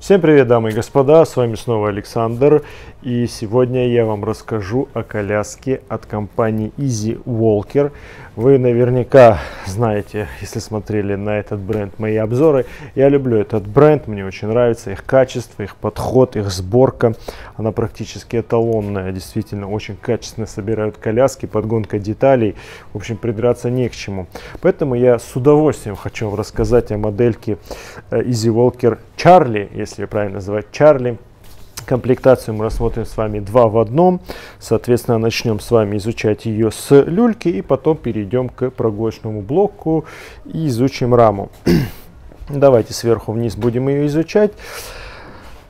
Всем привет, дамы и господа, с вами снова Александр, и сегодня я вам расскажу о коляске от компании Easy Walker. Вы наверняка знаете, если смотрели на этот бренд мои обзоры, я люблю этот бренд, мне очень нравится их качество, их подход, их сборка, она практически эталонная, действительно очень качественно собирают коляски, подгонка деталей, в общем придраться не к чему. Поэтому я с удовольствием хочу вам рассказать о модельке э, Easy Walker Charlie, если правильно называть Чарли. Комплектацию мы рассмотрим с вами два в одном. Соответственно, начнем с вами изучать ее с люльки и потом перейдем к прогулочному блоку и изучим раму. Давайте сверху вниз будем ее изучать.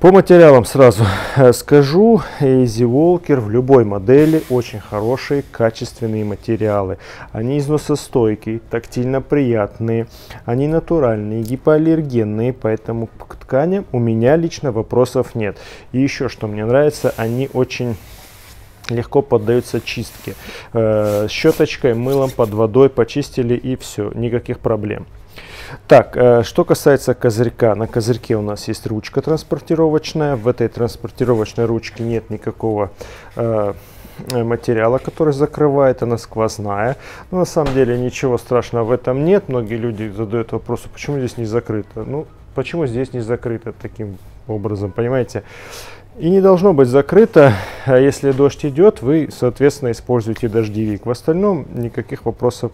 По материалам сразу э, скажу, Easy Walker в любой модели очень хорошие, качественные материалы. Они износостойкие, тактильно приятные, они натуральные, гипоаллергенные, поэтому к тканям у меня лично вопросов нет. И еще что мне нравится, они очень легко поддаются чистке. Э, щеточкой, мылом, под водой почистили и все, никаких проблем. Так, э, что касается козырька. На козырьке у нас есть ручка транспортировочная. В этой транспортировочной ручке нет никакого э, материала, который закрывает, она сквозная. Но на самом деле ничего страшного в этом нет. Многие люди задают вопрос, «А почему здесь не закрыто? Ну, почему здесь не закрыто таким образом, понимаете? И не должно быть закрыто, а если дождь идет, вы, соответственно, используете дождевик. В остальном никаких вопросов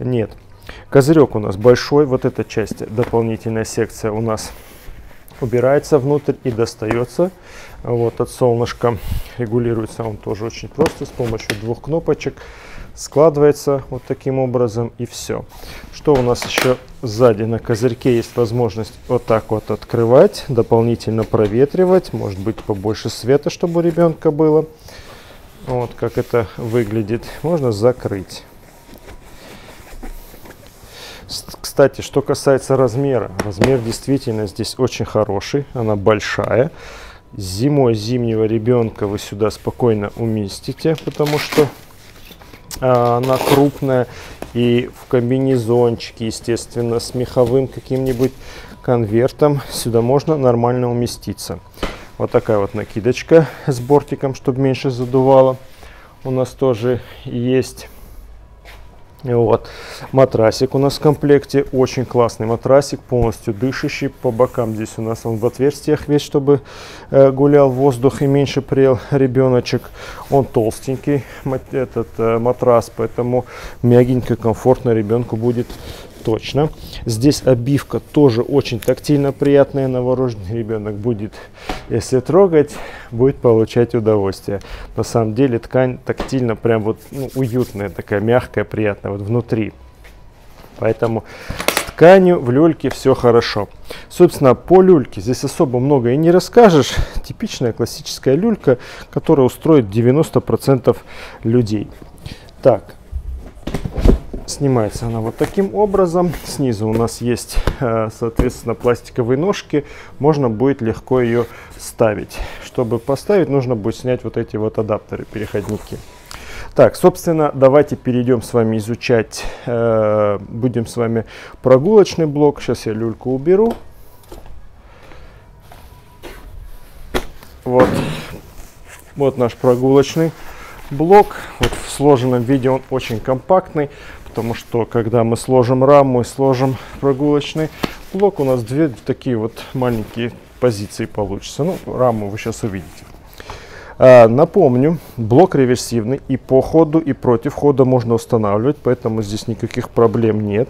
нет. Козырек у нас большой, вот эта часть, дополнительная секция у нас убирается внутрь и достается вот от солнышка. Регулируется он тоже очень просто с помощью двух кнопочек. Складывается вот таким образом и все. Что у нас еще сзади на козырьке есть возможность вот так вот открывать, дополнительно проветривать, может быть побольше света, чтобы у ребенка было. Вот как это выглядит. Можно закрыть. Кстати, что касается размера. Размер действительно здесь очень хороший. Она большая. Зимой зимнего ребенка вы сюда спокойно уместите, потому что а, она крупная. И в комбинезончике, естественно, с меховым каким-нибудь конвертом сюда можно нормально уместиться. Вот такая вот накидочка с бортиком, чтобы меньше задувало. У нас тоже есть вот. Матрасик у нас в комплекте. Очень классный матрасик, полностью дышащий. По бокам здесь у нас он в отверстиях весь, чтобы э, гулял воздух и меньше прел ребеночек. Он толстенький, этот э, матрас, поэтому мягенько, комфортно ребенку будет точно. Здесь обивка тоже очень тактильно приятная. Новорожденный ребенок будет, если трогать, будет получать удовольствие. На самом деле ткань тактильно прям вот ну, уютная, такая мягкая, приятная вот внутри. Поэтому с тканью в люльке все хорошо. Собственно, по люльке здесь особо много и не расскажешь. Типичная классическая люлька, которая устроит 90% людей. Так, Снимается она вот таким образом. Снизу у нас есть, э, соответственно, пластиковые ножки. Можно будет легко ее ставить. Чтобы поставить, нужно будет снять вот эти вот адаптеры, переходники. Так, собственно, давайте перейдем с вами изучать, э, будем с вами прогулочный блок. Сейчас я люльку уберу. Вот, вот наш прогулочный блок. Вот в сложенном виде он очень компактный потому что когда мы сложим раму и сложим прогулочный блок, у нас две такие вот маленькие позиции получится. Ну, раму вы сейчас увидите. А, напомню, блок реверсивный и по ходу, и против хода можно устанавливать, поэтому здесь никаких проблем нет.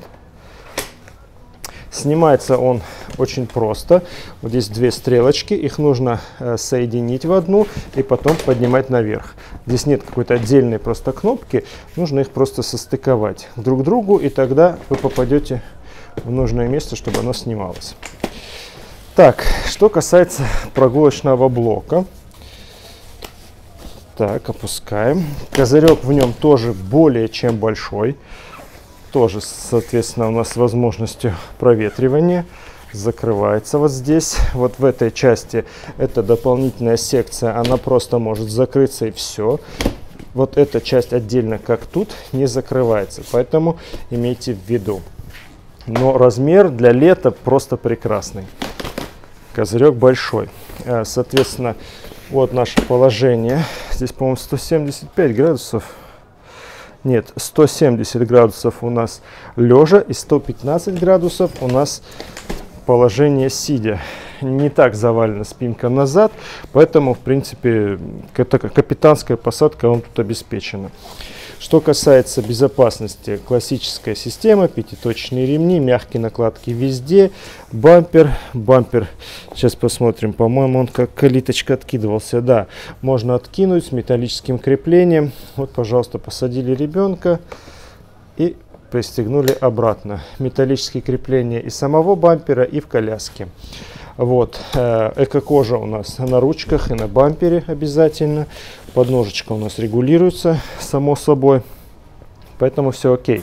Снимается он очень просто. Вот здесь две стрелочки, их нужно э, соединить в одну и потом поднимать наверх. Здесь нет какой-то отдельной просто кнопки, нужно их просто состыковать друг к другу, и тогда вы попадете в нужное место, чтобы оно снималось. Так, что касается прогулочного блока. Так, опускаем. Козырек в нем тоже более чем большой тоже, соответственно, у нас возможностью проветривания. Закрывается вот здесь. Вот в этой части это дополнительная секция. Она просто может закрыться и все. Вот эта часть отдельно, как тут, не закрывается. Поэтому имейте в виду. Но размер для лета просто прекрасный. Козырек большой. Э, соответственно, вот наше положение. Здесь, по-моему, 175 градусов. Нет, 170 градусов у нас лежа и 115 градусов у нас положение сидя. Не так завалена спинка назад, поэтому, в принципе, капитанская посадка вам тут обеспечена. Что касается безопасности, классическая система, пятиточные ремни, мягкие накладки везде, бампер, бампер, сейчас посмотрим, по-моему, он как калиточка откидывался, да, можно откинуть с металлическим креплением, вот, пожалуйста, посадили ребенка и пристегнули обратно, металлические крепления и самого бампера, и в коляске. Вот, э, эко-кожа у нас на ручках и на бампере обязательно. Подножечка у нас регулируется, само собой. Поэтому все окей.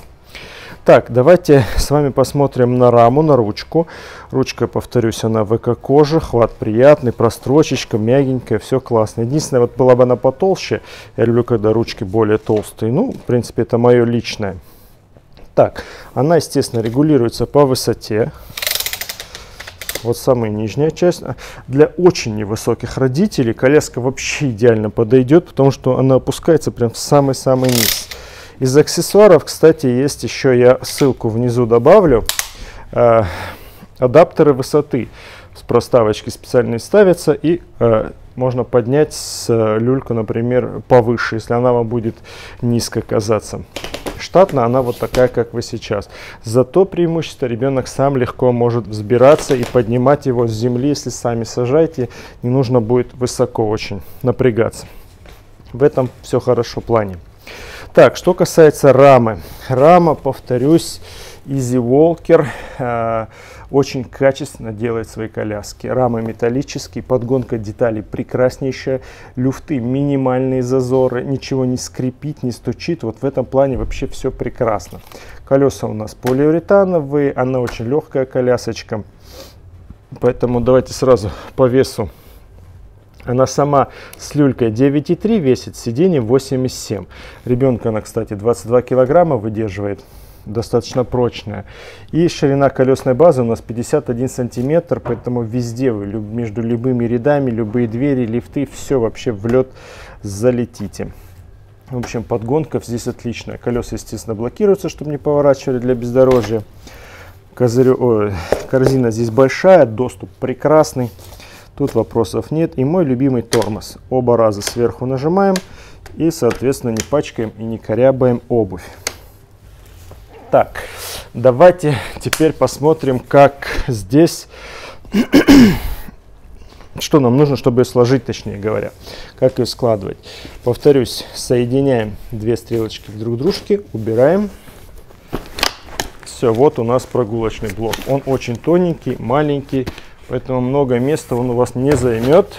Так, давайте с вами посмотрим на раму, на ручку. Ручка, повторюсь, она в эко-коже, хват приятный, прострочечка, мягенькая, все классно. Единственное, вот была бы она потолще. Я люблю, когда ручки более толстые. Ну, в принципе, это мое личное. Так, она, естественно, регулируется по высоте вот самая нижняя часть. Для очень невысоких родителей коляска вообще идеально подойдет, потому что она опускается прям в самый-самый низ. Из аксессуаров, кстати, есть еще, я ссылку внизу добавлю, э, адаптеры высоты с проставочки специальные ставятся и э, можно поднять с э, люльку, например, повыше, если она вам будет низко казаться. Штатно она вот такая, как вы сейчас. Зато преимущество ребенок сам легко может взбираться и поднимать его с земли, если сами сажаете. Не нужно будет высоко очень напрягаться. В этом все хорошо плане. Так, что касается рамы. Рама, повторюсь, Easy Walker. Э, очень качественно делает свои коляски. Рамы металлические, подгонка деталей прекраснейшая, люфты минимальные зазоры, ничего не скрипит, не стучит. Вот в этом плане вообще все прекрасно. Колеса у нас полиуретановые, она очень легкая колясочка. Поэтому давайте сразу по весу. Она сама с люлькой 9,3 весит, сиденье 8,7. Ребенка она, кстати, 22 килограмма выдерживает достаточно прочная. И ширина колесной базы у нас 51 сантиметр, поэтому везде между любыми рядами, любые двери, лифты, все вообще в лед залетите. В общем, подгонка здесь отличная. Колеса, естественно, блокируются, чтобы не поворачивали для бездорожья. Козырю, ой, корзина здесь большая, доступ прекрасный. Тут вопросов нет. И мой любимый тормоз. Оба раза сверху нажимаем и, соответственно, не пачкаем и не корябаем обувь. Так, давайте теперь посмотрим, как здесь, что нам нужно, чтобы сложить, точнее говоря, как ее складывать. Повторюсь, соединяем две стрелочки друг к дружке, убираем. Все, вот у нас прогулочный блок. Он очень тоненький, маленький, поэтому много места он у вас не займет.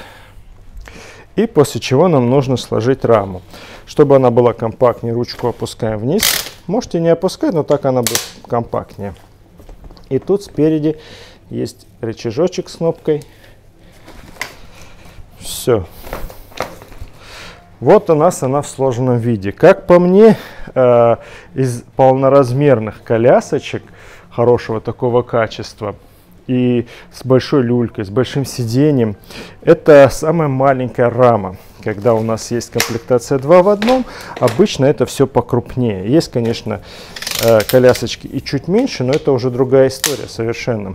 И после чего нам нужно сложить раму. Чтобы она была компактнее, ручку опускаем вниз. Можете не опускать, но так она будет компактнее. И тут спереди есть рычажочек с кнопкой. Все. Вот у нас она в сложенном виде. Как по мне, э, из полноразмерных колясочек хорошего такого качества и с большой люлькой, с большим сиденьем, это самая маленькая рама когда у нас есть комплектация 2 в одном, обычно это все покрупнее. Есть, конечно, э, колясочки и чуть меньше, но это уже другая история совершенно.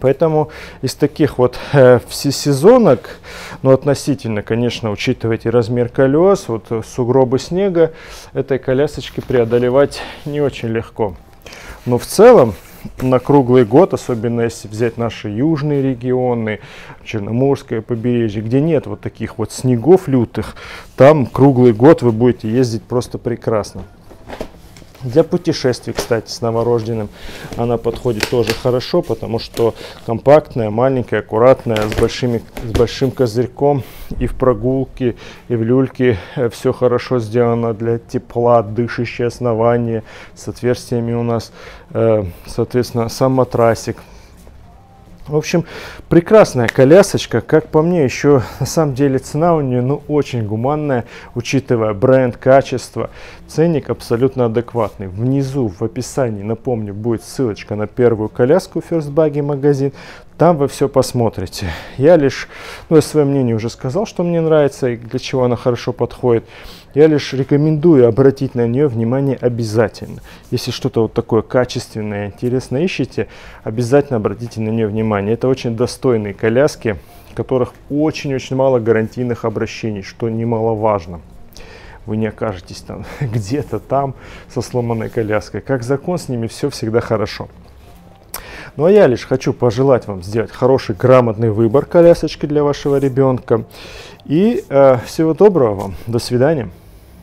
Поэтому из таких вот э, всесезонок, ну относительно, конечно, учитывайте размер колес, вот э, сугробы снега, этой колясочки преодолевать не очень легко. Но в целом на круглый год, особенно если взять наши южные регионы, Черноморское побережье, где нет вот таких вот снегов лютых, там круглый год вы будете ездить просто прекрасно. Для путешествий, кстати, с новорожденным она подходит тоже хорошо, потому что компактная, маленькая, аккуратная, с, большими, с большим козырьком. И в прогулке, и в люльке э, все хорошо сделано для тепла, дышащее основание с отверстиями у нас, э, соответственно, сам матрасик в общем, прекрасная колясочка, как по мне, еще на самом деле цена у нее ну очень гуманная, учитывая бренд, качество. Ценник абсолютно адекватный. Внизу в описании, напомню, будет ссылочка на первую коляску First Buggy магазин. Там вы все посмотрите. Я лишь, ну, я свое мнение уже сказал, что мне нравится и для чего она хорошо подходит. Я лишь рекомендую обратить на нее внимание обязательно. Если что-то вот такое качественное, интересное ищете, обязательно обратите на нее внимание. Это очень достойные коляски, в которых очень-очень мало гарантийных обращений, что немаловажно вы не окажетесь там где-то там со сломанной коляской. Как закон с ними все всегда хорошо. Ну а я лишь хочу пожелать вам сделать хороший, грамотный выбор колясочки для вашего ребенка. И э, всего доброго вам. До свидания.